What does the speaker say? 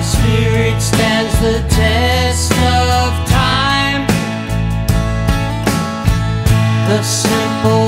My spirit stands the test of time. The simple